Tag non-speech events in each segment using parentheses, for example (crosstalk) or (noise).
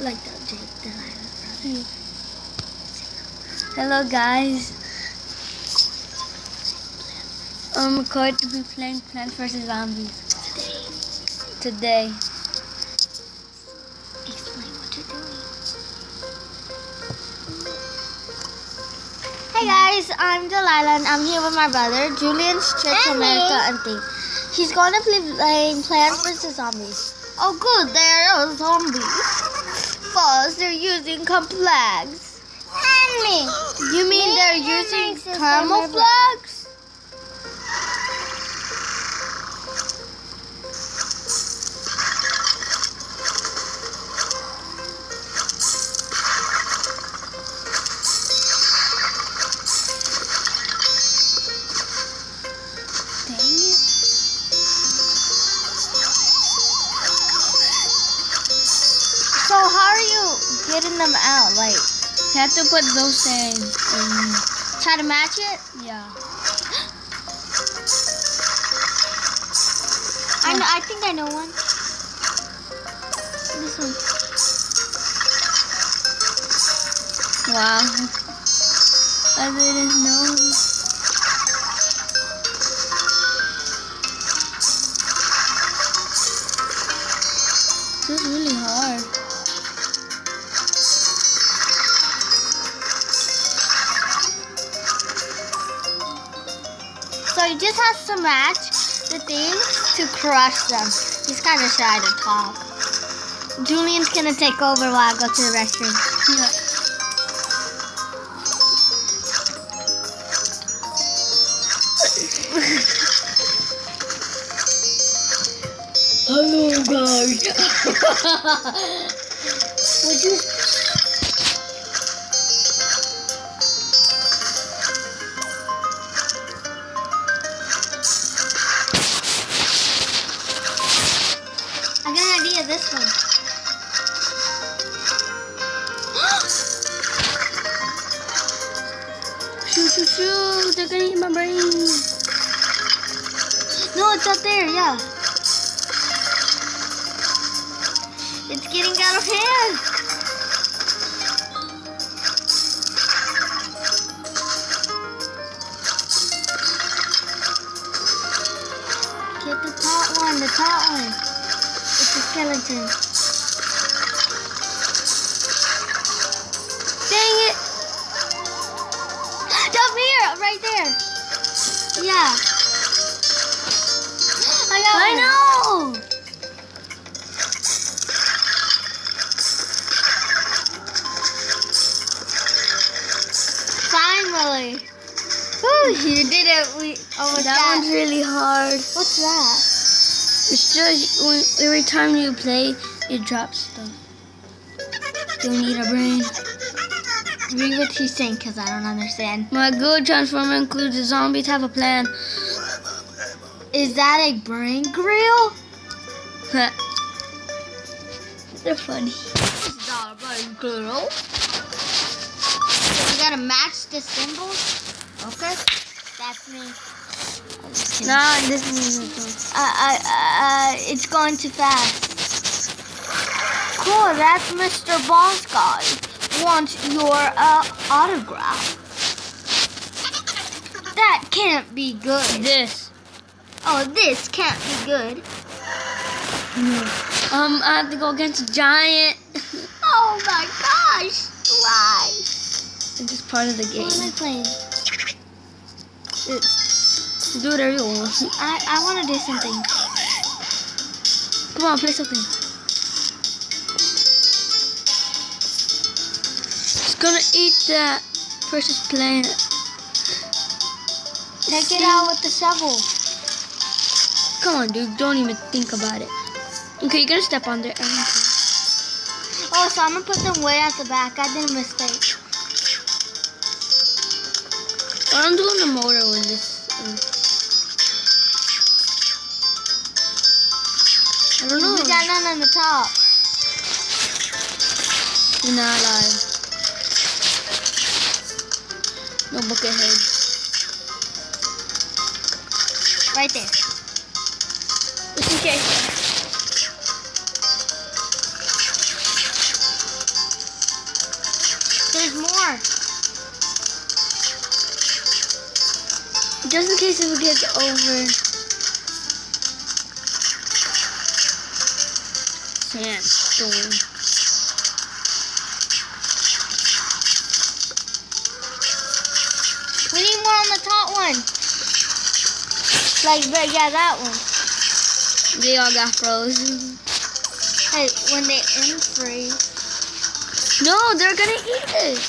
like that, Jake, the brother. Hello guys. Um, I'm going to be playing Plants vs Zombies today. Today. Explain what you're doing. Hey guys, I'm Delilah and I'm here with my brother, Julian Church And America me. and Thing. He's going to be playing Plants vs Zombies. Oh good, there are zombies. False, they're using complex. You mean they're using camouflage? Are you getting them out? Like, You have to put those things in. try to match it? Yeah. I know. I think I know one. This one. Wow. (laughs) I didn't know. Just has to match the things to crush them. He's kind of shy to talk. Julian's gonna take over while I go to the restroom. Yeah. Hello guys. (laughs) (laughs) Would you it's up there. Yeah. It's getting out of hand. Get the top one. The top one. It's a skeleton. Dang it! (gasps) Up here, right there. Yeah. I know. Finally. Whew, you did it. We almost That got- one's really hard. What's that? It's just when, every time you play, it drops stuff. You need a brain. Read what he's saying because I don't understand. My good transformer includes the zombies have a plan. Is that a brain grill? They're funny. It's not a brain grill. You gotta match the symbols. Okay. That's me. I'm just kidding. Nah, this is Uh, uh, uh, it's going too fast. Cool, that's Mr. Boss Guy. Wants your uh, autograph. That can't be good. this. Oh, this can't be good. Um, I have to go against a giant. Oh my gosh! Why? it's just part of the game. What am I playing? It's, do whatever you want. (laughs) I, I want to do something. Come on, play something. It's gonna eat that precious plant. Take it out with the shovel. Come on, dude. Don't even think about it. Okay, you're gonna step on there. I don't care. Oh, so I'm gonna put them way at the back. I did a mistake. I'm doing the motor when this. Uh, I don't know. We got none on the top. You're not alive. No bucket head. Right there. Just There's more. Just in case it gets over. Sandstorm. We need more on the top one. Like, but yeah, that one. They all got frozen. Hey, when they unfreeze. No, they're gonna eat it.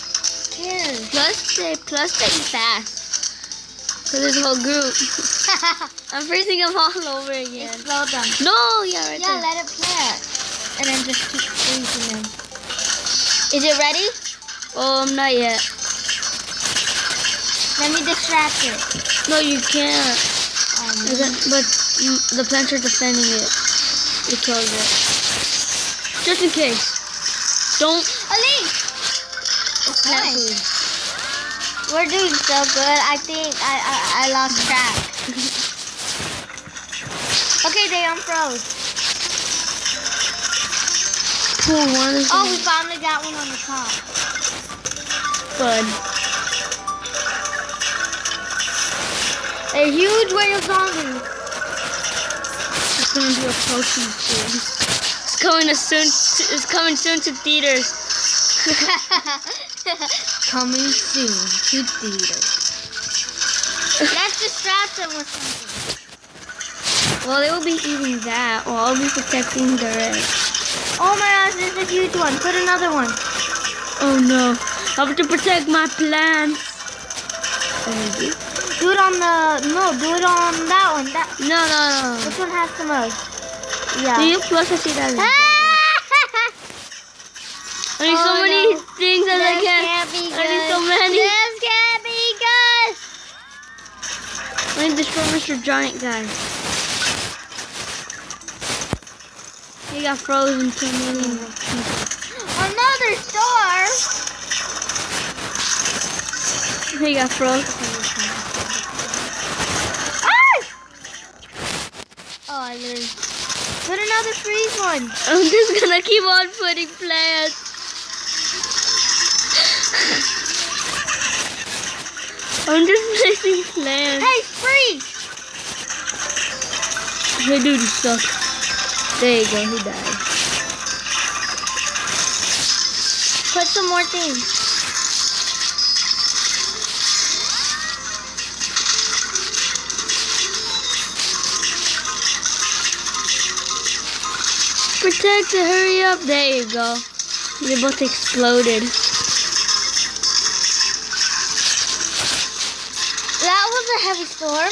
Cares. Plus they plus they fast. Cause there's a whole group. (laughs) I'm freezing them all over again. Explode them. No, yeah, right Yeah, there. let it plant. And then just keep freezing them. Is it ready? Um, not yet. Let me distract it. No, you can't. Um, But mm, the plants are defending it. It kills it. Just in case. Don't. Elise! It's nice. We're doing so good. I think I I, I lost track. (laughs) okay, they unfroze. Cool one Oh, we finally got one on the top. good. A huge whale zombie. It's gonna be approaching soon. It's coming soon. To, it's coming soon to theaters. (laughs) Coming soon to theaters. Let's distract them with something. Well, they will be eating that. Well, I'll be protecting the rest. Oh my gosh, this is a huge one. Put another one. Oh no! I have to protect my plants. Maybe. Do it on the no. Do it on that one. That No, no, no. which one has the most? Yeah. Do you plus I see that? I need so Oh, many no. things as I This can. can't be I need so many. This can't be good. I need to destroy Mr. Giant guy. He got frozen two million people. Another star. He got frozen. Ah! Oh, I learned. Put another freeze one. I'm just gonna keep on putting plants. I'm just placing plants. Hey, freeze. Hey, dude, you suck. There you go, he died. Put some more things. Protect it, hurry up. There you go. They both exploded. That was a heavy storm.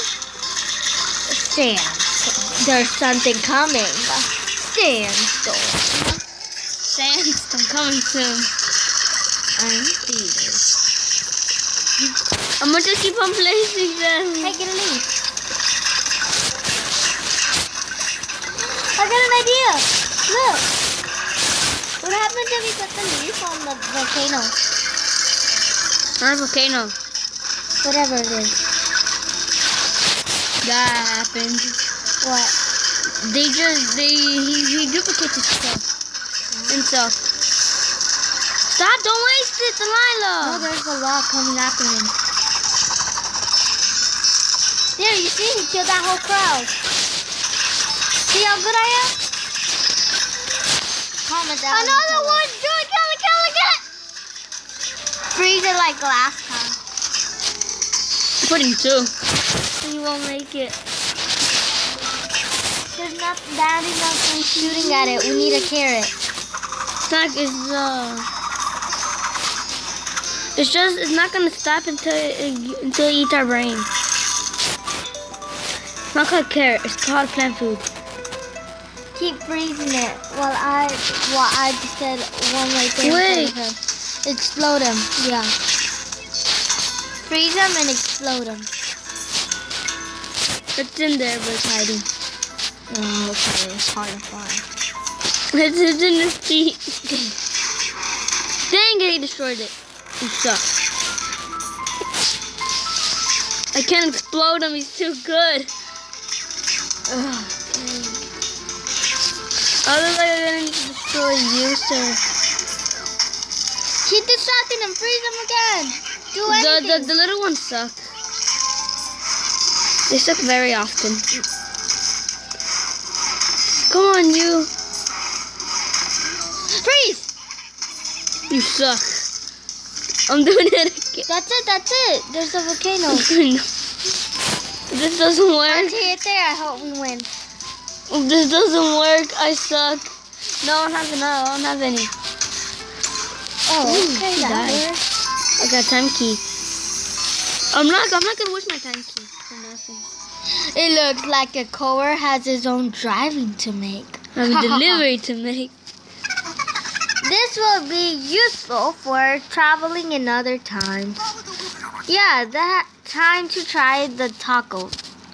Sand. There's something coming. Sandstorm. Sandstorm coming soon. I'm theaters. I'm gonna just keep on placing them. Get a leaf. I got an idea. Look. What happens if we put the leaf on the volcano? Not a volcano. Whatever it is. That happened. What? They just they he, he duplicates himself. Himself. Stop! Don't waste it, No, Delilah. there's a lot coming after him. There, you see? He killed that whole crowd. See how good I am? Comment down. Another one! Kill it, kill it, kill it, kill it! Freeze it like last time. Putting two. So you won't make it. There's not that nothing shooting at it. We need a carrot. Snack is uh. It's just it's not gonna stop until it, until it eats our brain. It's not called carrot. It's called plant food. Keep freezing it while I while I just said one right there. in Wait. him. Explode him. Yeah. Freeze him and explode him. It's in there, but it's hiding. Oh, okay. It's hard to find. It's, (laughs) it's in his feet. Dang it! He destroyed it. You suck. I can't explode him. He's too good. Ugh. Otherwise, I'm gonna destroy you, sir. Keep distracting him. Freeze him again. Do anything. the, the little ones suck. They suck very often. Come on, you. Freeze. You suck. I'm doing it again. That's it. That's it. There's a volcano. (laughs) this doesn't work. Until it there, I hope we win. This doesn't work. I suck. No, I don't have enough. I don't have any. Oh, okay. That works. I got time key. I'm not. I'm not gonna waste my time key for nothing. It looks like a coer has his own driving to make. I a (laughs) delivery to make. This will be useful for traveling in other times. Yeah, that time to try the taco.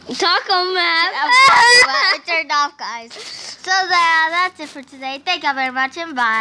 Taco map. (laughs) It turned off, guys. So that, that's it for today. Thank you very much and bye.